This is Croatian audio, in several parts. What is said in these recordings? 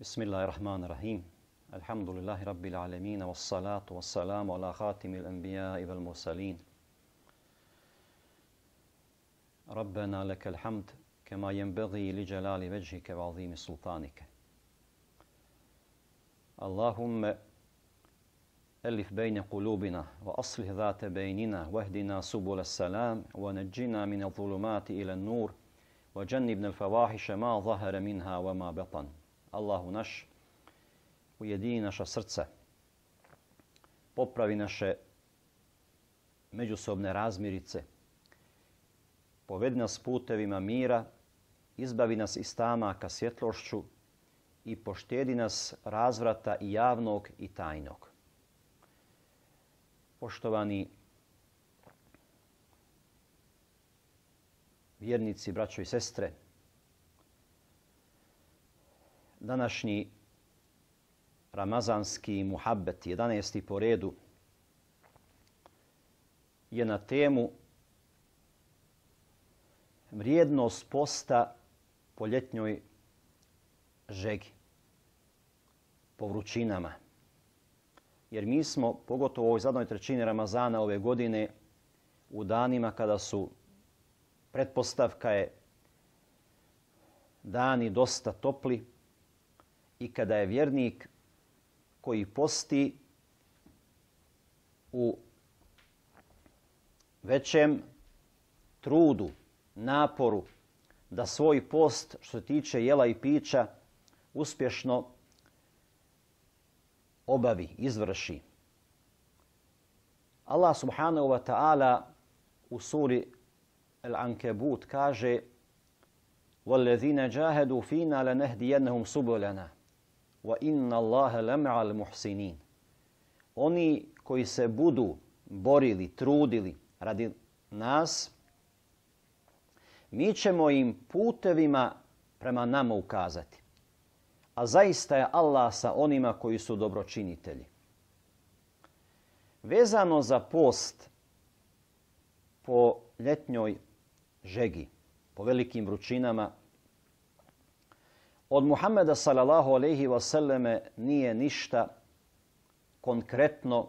بسم الله الرحمن الرحيم الحمد لله رب العالمين والصلاة والسلام على خاتم الأنبياء والمرسلين ربنا لك الحمد كما ينبغي لجلال وجهك وعظيم سلطانك اللهم ألف بين قلوبنا وأصلح ذات بيننا واهدنا سبل السلام ونجنا من الظلمات إلى النور وجنبنا الفواحش ما ظهر منها وما بطن Allahu naš, ujedini naša srca, popravi naše međusobne razmirice, povedi nas putevima mira, izbavi nas iz tamaka svjetlošću i poštedi nas razvrata i javnog i tajnog. Poštovani vjernici, braćo i sestre, današnji ramazanski muhabbet, 11. po redu, je na temu vrijednost posta po ljetnjoj žegi, po vrućinama. Jer mi smo, pogotovo u ovoj zadnjoj trećini Ramazana ove godine, u danima kada su pretpostavka je dani dosta topli, i kada je vjernik koji posti u većem trudu, naporu da svoj post što se tiče jela i pića uspješno obavi, izvrši. Allah subhanahu wa ta'ala u suri Al-Ankebut kaže وَالَّذِينَ جَاهَدُوا فِينَا لَنَهْدِيَنَّهُمْ سُبُلَنَا wa inna Allahe lem'al muhsinin. Oni koji se budu borili, trudili radi nas, mi ćemo im putevima prema nama ukazati. A zaista je Allah sa onima koji su dobročinitelji. Vezano za post po ljetnjoj žegi, po velikim vrućinama, od Muhammeda sallallahu alaihi wasallame nije ništa konkretno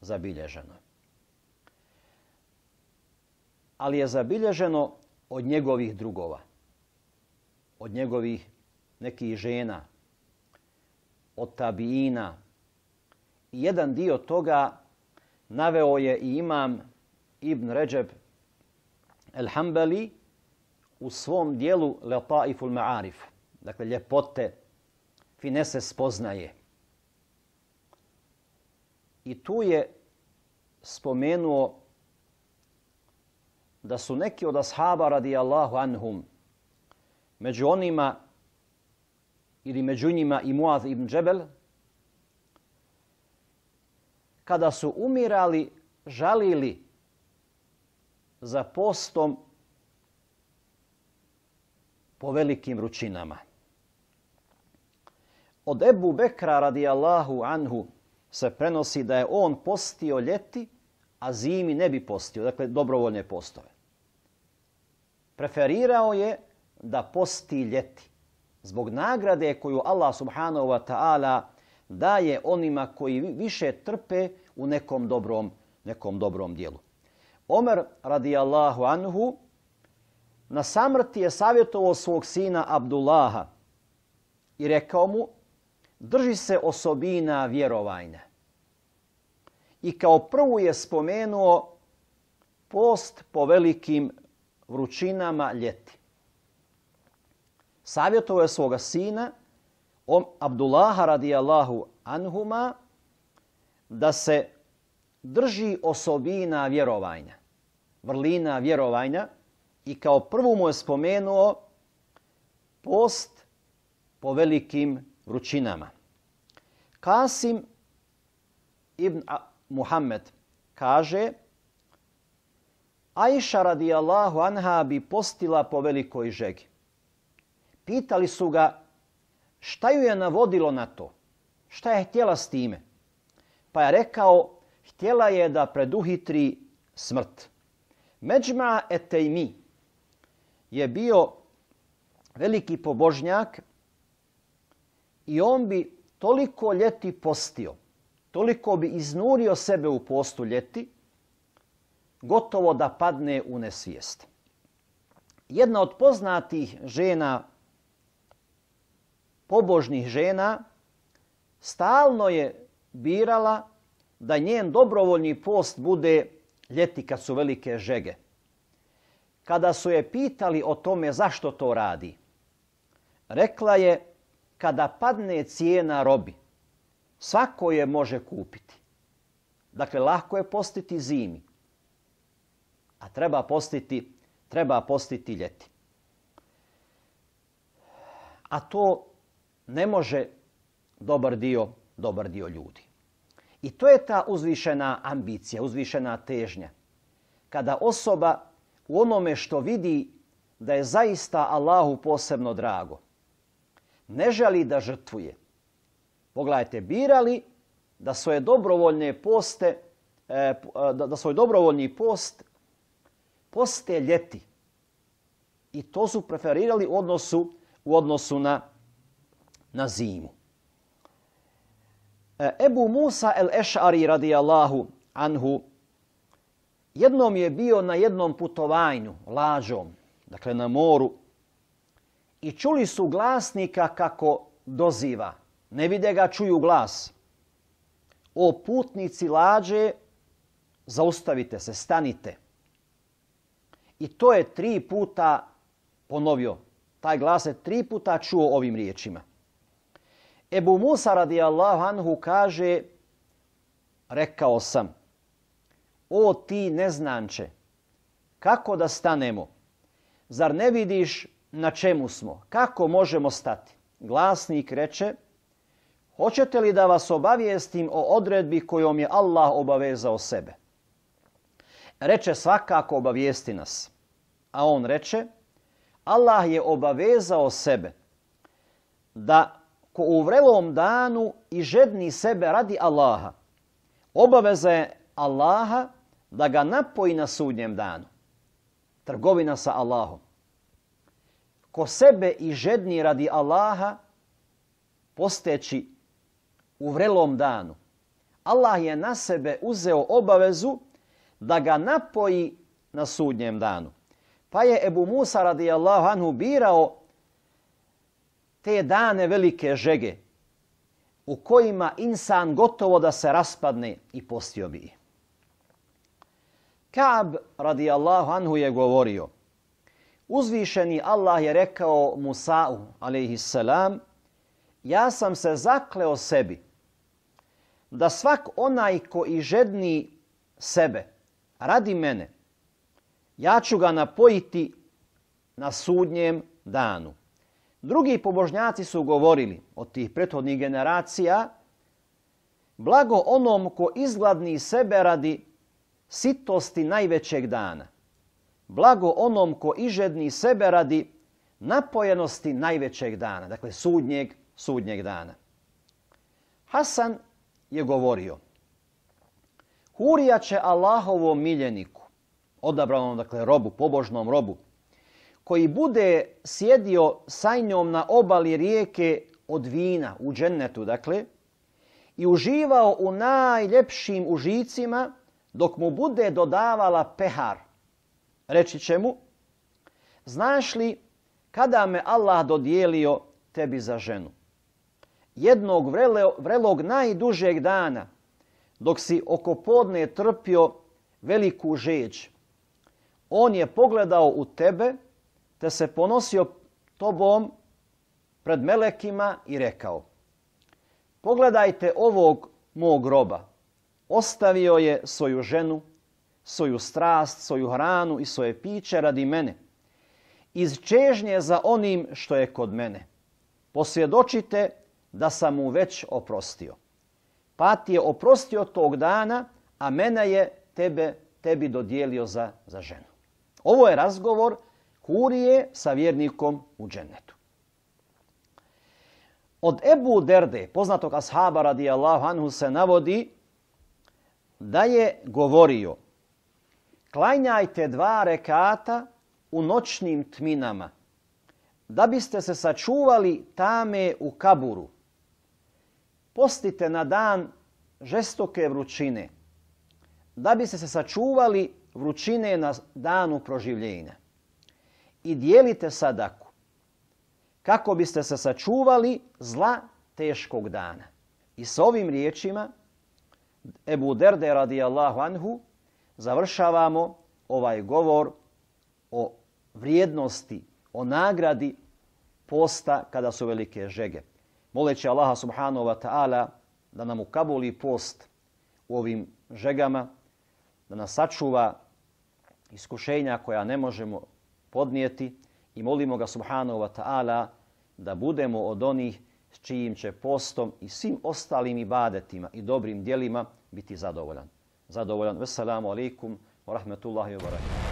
zabilježeno. Ali je zabilježeno od njegovih drugova, od njegovih nekih žena, od tabijina. Jedan dio toga naveo je i imam Ibn Ređeb el-Hambali u svom dijelu Lataiful Ma'arif dakle ljepote, finese spoznaje. I tu je spomenuo da su neki od ashaba radijallahu anhum među onima ili među njima i Muaz ibn Džebel kada su umirali žalili za postom po velikim ručinama. Od Ebu Bekra radijallahu anhu se prenosi da je on postio ljeti, a zimi ne bi postio. Dakle, dobrovoljne postove. Preferirao je da posti ljeti. Zbog nagrade koju Allah subhanahu wa ta'ala daje onima koji više trpe u nekom dobrom, nekom dobrom dijelu. Omer radijallahu anhu na samrti je savjetovao svog sina Abdullaha i rekao mu drži se osobina vjerovajne. I kao prvu je spomenuo post po velikim vrućinama ljeti. Savjetovao je svoga sina, on Abdullaha radijallahu anhuma, da se drži osobina vjerovanja, vrlina vjerovanja i kao prvu mu je spomenuo post po velikim vrućinama. Kasim ibn Muhammed kaže Ajša radijallahu anha bi postila po velikoj žegi. Pitali su ga šta ju je navodilo na to? Šta je htjela s time? Pa je rekao, htjela je da preduhitri smrt. Međma etejmi je bio veliki pobožnjak i on bi toliko ljeti postio, toliko bi iznurio sebe u postu ljeti, gotovo da padne u nesvijest. Jedna od poznatih žena, pobožnih žena, stalno je birala da njen dobrovoljni post bude ljeti kad su velike žege. Kada su je pitali o tome zašto to radi, rekla je kada padne cijena robi, svako je može kupiti. Dakle, lahko je postiti zimi, a treba postiti, treba postiti ljeti. A to ne može dobar dio, dobar dio ljudi. I to je ta uzvišena ambicija, uzvišena težnja. Kada osoba u onome što vidi da je zaista Allahu posebno drago, ne želi da žrtvuje. Pogledajte, birali da svoje dobrovoljne poste, e, da svoj dobrovoljni post poste ljeti. I to su preferirali u odnosu, u odnosu na, na zimu. E, Ebu Musa el-Eš'ari radijallahu anhu jednom je bio na jednom putovanju lađom, dakle na moru, i čuli su glasnika kako doziva. Ne vide ga, čuju glas. O putnici lađe, zaustavite se, stanite. I to je tri puta ponovio. Taj glas je tri puta čuo ovim riječima. Ebu Musa radijallahu anhu kaže, rekao sam, o ti neznanče, kako da stanemo? Zar ne vidiš na čemu smo? Kako možemo stati? Glasnik reče, hoćete li da vas obavijestim o odredbi kojom je Allah obavezao sebe? Reče svakako obavijesti nas. A on reče, Allah je obavezao sebe da ko u vrelom danu i žedni sebe radi Allaha. Obaveza je Allaha da ga napoji na sudnjem danu. Trgovina sa Allahom. Ko sebe i žedni radi Allaha posteći u vrelom danu. Allah je na sebe uzeo obavezu da ga napoji na sudnjem danu. Pa je Ebu Musa radijallahu anhu birao te dane velike žege u kojima insan gotovo da se raspadne i postio bi. Kaab radijallahu anhu je govorio Uzvišeni Allah je rekao Musa'u salam ja sam se zakleo sebi da svak onaj ko žedni sebe radi mene ja ću ga napojiti na sudnjem danu. Drugi pobožnjaci su govorili od tih prethodnih generacija blago onom ko izgladni sebe radi sitosti najvećeg dana. Blago onom ko ižedni sebe radi napojenosti najvećeg dana, dakle sudnjeg, sudnjeg dana. Hasan je govorio, Hurija će Allahovom miljeniku, odabranom, dakle, robu, pobožnom robu, koji bude sjedio sajnjom na obali rijeke od vina u džennetu, dakle, i uživao u najljepšim užicima dok mu bude dodavala pehar. Reći će mu, znaš li kada me Allah dodijelio tebi za ženu? Jednog vrelog najdužeg dana, dok si oko podne trpio veliku žeđ, on je pogledao u tebe te se ponosio tobom pred melekima i rekao Pogledajte ovog mog roba. Ostavio je svoju ženu, svoju strast, svoju hranu i svoje piće radi mene. Iz čežnje za onim što je kod mene. Posvjedočite da sam mu već oprostio. Pa ti je oprostio tog dana, a mene je tebe, tebi dodijelio za, za ženu. Ovo je razgovor Hurije sa vjernikom u džennetu. Od Ebu Derde, poznatog ashaba radijallahu anhu, se navodi da je govorio klanjajte dva rekata u noćnim tminama da biste se sačuvali tame u kaburu postite na dan žestoke vrućine, da biste se sačuvali vrućine na danu proživljenja. I dijelite sadaku, kako biste se sačuvali zla teškog dana. I s ovim riječima Ebu Derde radijallahu anhu završavamo ovaj govor o vrijednosti, o nagradi posta kada su velike žege. Moleći Allaha subhanahu wa ta'ala da nam ukabuli post u ovim žegama, da nas sačuva iskušenja koja ne možemo podnijeti i molimo ga subhanahu wa ta'ala da budemo od onih s čijim će postom i svim ostalim ibadetima i dobrim dijelima biti zadovoljan. Zadovoljan. Wassalamu alaikum wa rahmatullahi wa barakatuh.